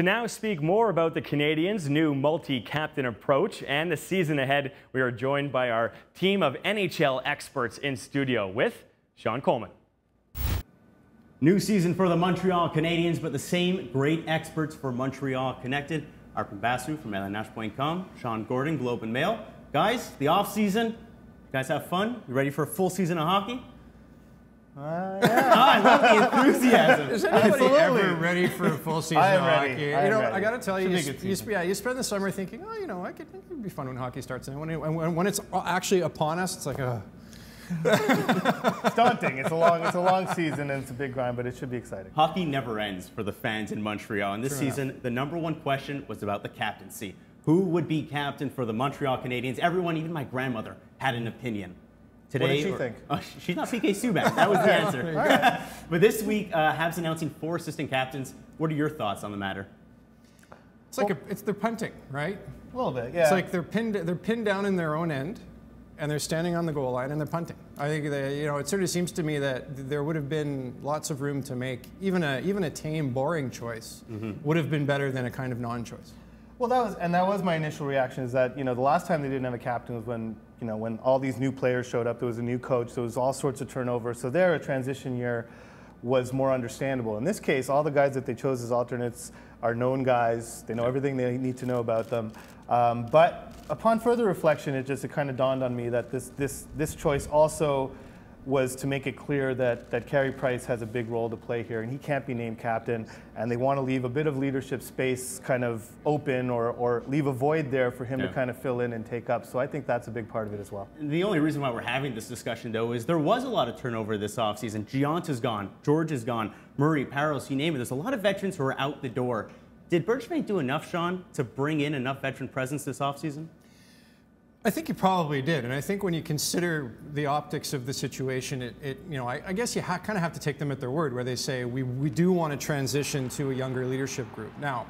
To now speak more about the Canadiens' new multi-captain approach and the season ahead, we are joined by our team of NHL experts in studio with Sean Coleman. New season for the Montreal Canadiens, but the same great experts for Montreal Connected. Arpon Basu from LNH.com, Sean Gordon, Globe and Mail. Guys, the off season, you guys have fun? You ready for a full season of hockey? Uh, yeah. oh, I love the enthusiasm. Is anybody Absolutely. ever ready for a full season of ready. hockey? I you know, ready. I got to tell you, you, you, yeah, you spend the summer thinking, oh, you know, I could, it could be fun when hockey starts. And when, it, when, when it's actually upon us, it's like, uh. it's daunting. It's a long, it's a long season and it's a big grind, but it should be exciting. Hockey never ends for the fans in Montreal. And this True season, enough. the number one question was about the captaincy. Who would be captain for the Montreal Canadiens? Everyone, even my grandmother, had an opinion. Today, what did she or, think? Uh, she's not PK Subban. That was the answer. but this week, uh, Habs announcing four assistant captains. What are your thoughts on the matter? It's like well, a, it's they're punting, right? A little bit, yeah. It's like they're pinned they're pinned down in their own end, and they're standing on the goal line and they're punting. I think they, you know it sort of seems to me that there would have been lots of room to make even a even a tame, boring choice mm-hmm. would have been better than a kind of non-choice. Well, that was and that was my initial reaction is that you know the last time they didn't have a captain was when you know when all these new players showed up. There was a new coach. There was all sorts of turnover. So there, a transition year was more understandable. In this case, all the guys that they chose as alternates are known guys. They know everything they need to know about them. Um, but upon further reflection, it just it kind of dawned on me that this this this choice also was to make it clear that, that Carey Price has a big role to play here, and he can't be named captain. And they want to leave a bit of leadership space kind of open or, or leave a void there for him yeah. to kind of fill in and take up. So I think that's a big part of it as well. The only reason why we're having this discussion, though, is there was a lot of turnover this offseason. Gionta's gone, Gorges is gone, Murray, Parros, you name it. There's a lot of veterans who are out the door. Did Bergevin do enough, Sean, to bring in enough veteran presence this offseason? I think you probably did, and I think when you consider the optics of the situation, it, it you know, I, I guess you kind of have to take them at their word, where they say we we do want to transition to a younger leadership group. Now,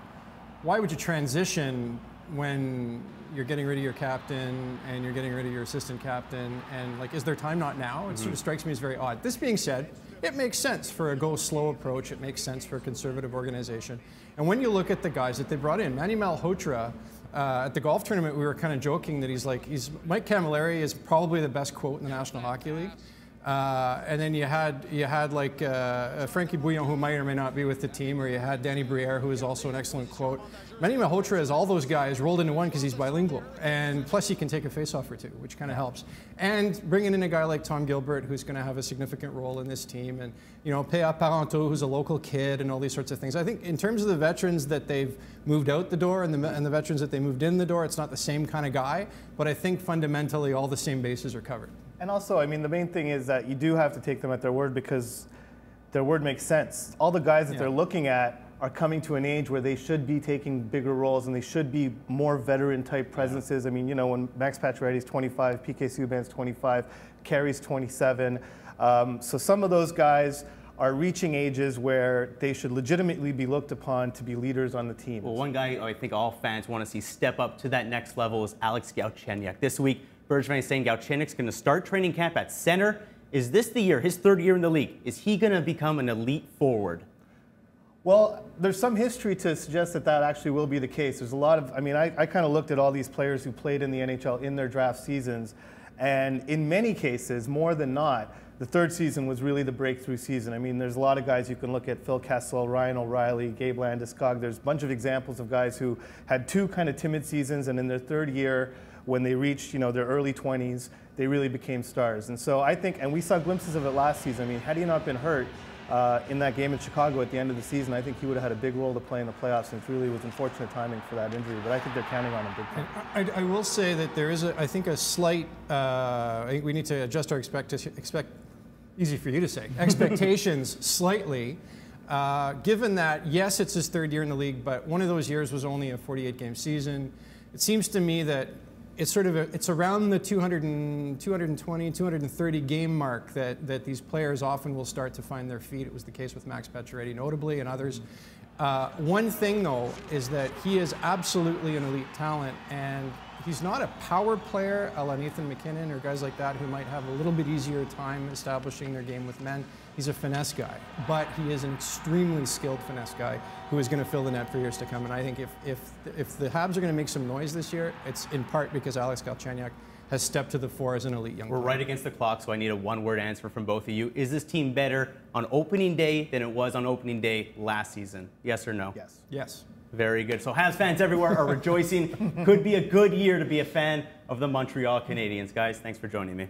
why would you transition when you're getting rid of your captain and you're getting rid of your assistant captain? And like, is there time not now? It mm-hmm. sort of strikes me as very odd. This being said, it makes sense for a go slow approach. It makes sense for a conservative organization. And when you look at the guys that they brought in, Manny Malhotra uh, at the golf tournament, we were kind of joking that he's like, he's Mike Cammalleri is probably the best quote in the National Hockey League. Uh, and then you had you had like uh, Frankie Bouillon, who might or may not be with the team, or you had Danny Briere, who is also an excellent quote. Manny Malhotra has all those guys rolled into one because he's bilingual, and plus he can take a faceoff or two, which kind of helps. And bringing in a guy like Tom Gilbert, who's going to have a significant role in this team, and you know P.A. Parenteau, who's a local kid, and all these sorts of things. I think in terms of the veterans that they've moved out the door and the, and the veterans that they moved in the door, it's not the same kind of guy, but I think fundamentally all the same bases are covered. And also, I mean, the main thing is that you do have to take them at their word because their word makes sense. All the guys that yeah. they're looking at are coming to an age where they should be taking bigger roles and they should be more veteran type presences. Yeah. I mean, you know, when Max Pacioretty's 25, PK Subban's 25, Carey's 27. Um, so some of those guys are reaching ages where they should legitimately be looked upon to be leaders on the team. Well, one guy I think all fans want to see step up to that next level is Alex Galchenyuk. This week, Bergevin is saying Galchenyuk's going to start training camp at center. Is this the year, his third year in the league? Is he going to become an elite forward? Well, there's some history to suggest that that actually will be the case. There's a lot of, I mean, I, I kind of looked at all these players who played in the NHL in their draft seasons, and in many cases, more than not, the third season was really the breakthrough season. I mean, there's a lot of guys you can look at Phil Kessel, Ryan O'Reilly, Gabe Landeskog. There's a bunch of examples of guys who had two kind of timid seasons, and in their third year, when they reached, you know, their early 20s, they really became stars. And so I think, and we saw glimpses of it last season. I mean, had he not been hurt uh, in that game in Chicago at the end of the season, I think he would have had a big role to play in the playoffs. And it really was unfortunate timing for that injury. But I think they're counting on him big time. I, I, will say that there is, a, I think, a slight. Uh, I think we need to adjust our expect expect. Easy for you to say. Expectations slightly. Uh, given that, yes, it's his third year in the league, but one of those years was only a 48 game season. It seems to me that it's sort of a, it's around the 200 and, 220, 230 game mark that, that these players often will start to find their feet. It was the case with Max Pacioretty notably and others. Uh, one thing though is that he is absolutely an elite talent and he's not a power player a la Nathan MacKinnon or guys like that who might have a little bit easier time establishing their game with men. He's a finesse guy, but he is an extremely skilled finesse guy who is going to fill the net for years to come. And I think if, if, if the Habs are going to make some noise this year, it's in part because Alex Galchenyuk has stepped to the fore as an elite young We're player. right against the clock, so I need a one word answer from both of you. Is this team better on opening day than it was on opening day last season? Yes or no? Yes. Yes. Very good. So Habs fans everywhere are rejoicing. Could be a good year to be a fan of the Montreal Canadiens. Guys, thanks for joining me.